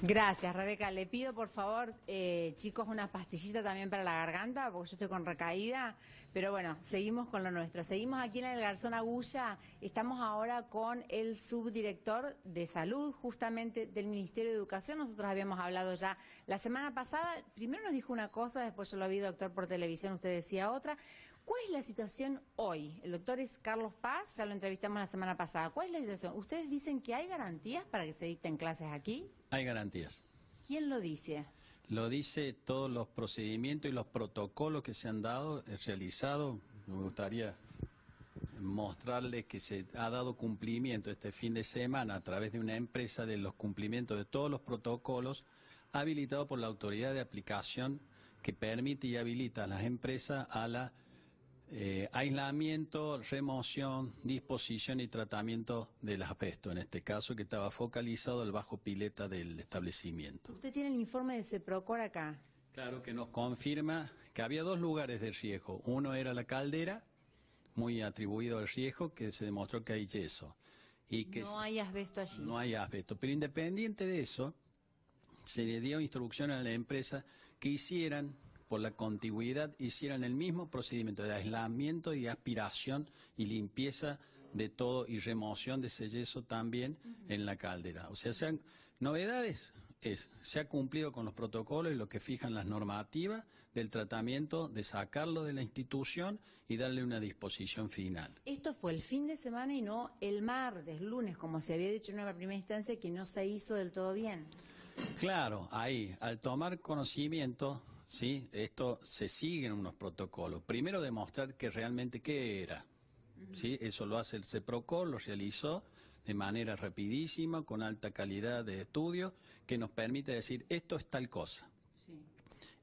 Gracias, Rebeca. Le pido, por favor, eh, chicos, una pastillita también para la garganta, porque yo estoy con recaída. Pero bueno, seguimos con lo nuestro. Seguimos aquí en el Garzón Agulla. Estamos ahora con el subdirector de salud, justamente del Ministerio de Educación. Nosotros habíamos hablado ya la semana pasada. Primero nos dijo una cosa, después yo lo vi, doctor, por televisión, usted decía otra. ¿Cuál es la situación hoy? El doctor es Carlos Paz, ya lo entrevistamos la semana pasada. ¿Cuál es la situación? ¿Ustedes dicen que hay garantías para que se dicten clases aquí? Hay garantías. ¿Quién lo dice? Lo dice todos los procedimientos y los protocolos que se han dado, eh, realizado. Me gustaría mostrarles que se ha dado cumplimiento este fin de semana a través de una empresa de los cumplimientos de todos los protocolos habilitado por la autoridad de aplicación que permite y habilita a las empresas a la eh, aislamiento, remoción, disposición y tratamiento del asbesto, en este caso que estaba focalizado al bajo pileta del establecimiento. Usted tiene el informe de CEPROCOR acá. Claro que nos confirma que había dos lugares de riesgo. Uno era la caldera, muy atribuido al riesgo, que se demostró que hay yeso. Y que no hay asbesto allí. No hay asbesto. Pero independiente de eso, se le dio instrucción a la empresa que hicieran por la contigüidad hicieran el mismo procedimiento de aislamiento y aspiración y limpieza de todo y remoción de ese yeso también en la caldera. O sea, sean novedades es, se ha cumplido con los protocolos y lo que fijan las normativas del tratamiento, de sacarlo de la institución y darle una disposición final. Esto fue el fin de semana y no el martes, lunes, como se había dicho en una primera instancia, que no se hizo del todo bien. Claro, ahí, al tomar conocimiento ¿sí? Esto se sigue en unos protocolos. Primero demostrar que realmente qué era, ¿sí? Eso lo hace el CEPROCOL, lo realizó de manera rapidísima, con alta calidad de estudio, que nos permite decir esto es tal cosa.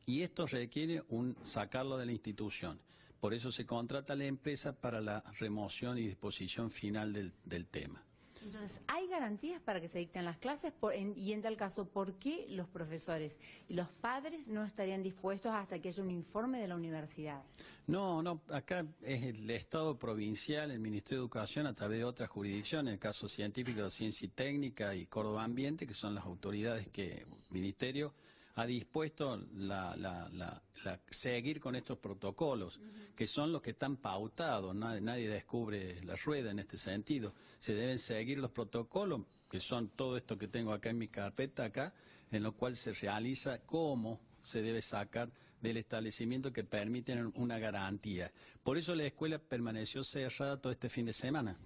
Y esto requiere un sacarlo de la institución. Por eso se contrata a la empresa para la remoción y disposición final del tema. Entonces, ¿hay garantías para que se dicten las clases? y en tal caso, ¿por qué los profesores y los padres no estarían dispuestos hasta que haya un informe de la universidad? No, no, acá es el Estado provincial, el Ministerio de Educación, a través de otras jurisdicciones, el caso científico de Ciencia y Técnica y Córdoba Ambiente, que son las autoridades que Ministerio ha dispuesto la, seguir con estos protocolos, que son los que están pautados, nadie, nadie, descubre la rueda en este sentido. Se deben seguir los protocolos, que son todo esto que tengo acá en mi carpeta, acá, en lo cual se realiza cómo se debe sacar del establecimiento que permiten una garantía. Por eso la escuela permaneció cerrada todo este fin de semana,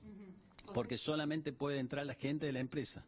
porque solamente puede entrar la gente de la empresa.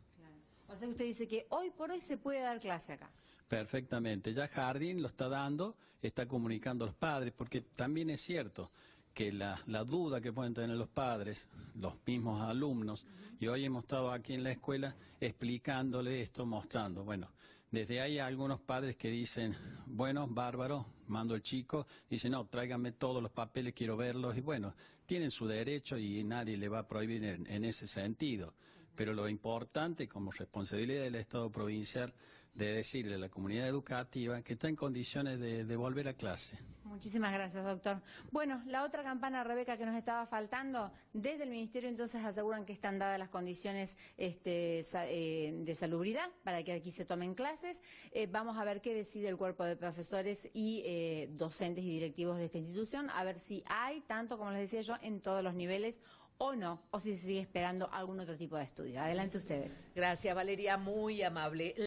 Sea, usted dice que hoy por hoy se puede dar clase acá. Perfectamente. Ya Jardín lo está dando, está comunicando a los padres, porque también es cierto que la, duda que pueden tener los padres, los mismos alumnos, y hoy hemos estado aquí en la escuela explicándole esto, mostrando. Bueno, desde ahí hay algunos padres que dicen, bueno, bárbaro, mando el chico, dice, no, tráiganme todos los papeles, quiero verlos, y bueno, tienen su derecho y nadie le va a prohibir en ese sentido. Pero lo importante como responsabilidad del Estado provincial de decirle a la comunidad educativa que está en condiciones de, volver a clase. Muchísimas gracias, doctor. Bueno, la otra campana, Rebeca, que nos estaba faltando, desde el Ministerio entonces aseguran que están dadas las condiciones este, eh, de salubridad para que aquí se tomen clases. Eh, vamos a ver qué decide el cuerpo de profesores y eh, docentes y directivos de esta institución, a ver si hay, tanto como les decía yo, en todos los niveles o no, o si se sigue esperando algún otro tipo de estudio. Adelante ustedes. Gracias, Valeria, muy amable.